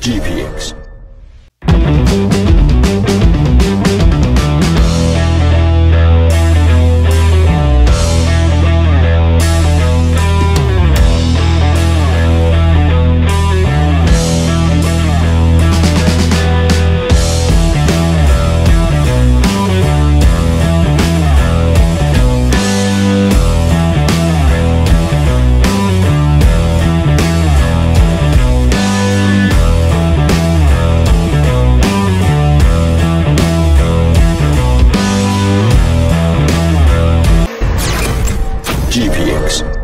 GPX. GPX.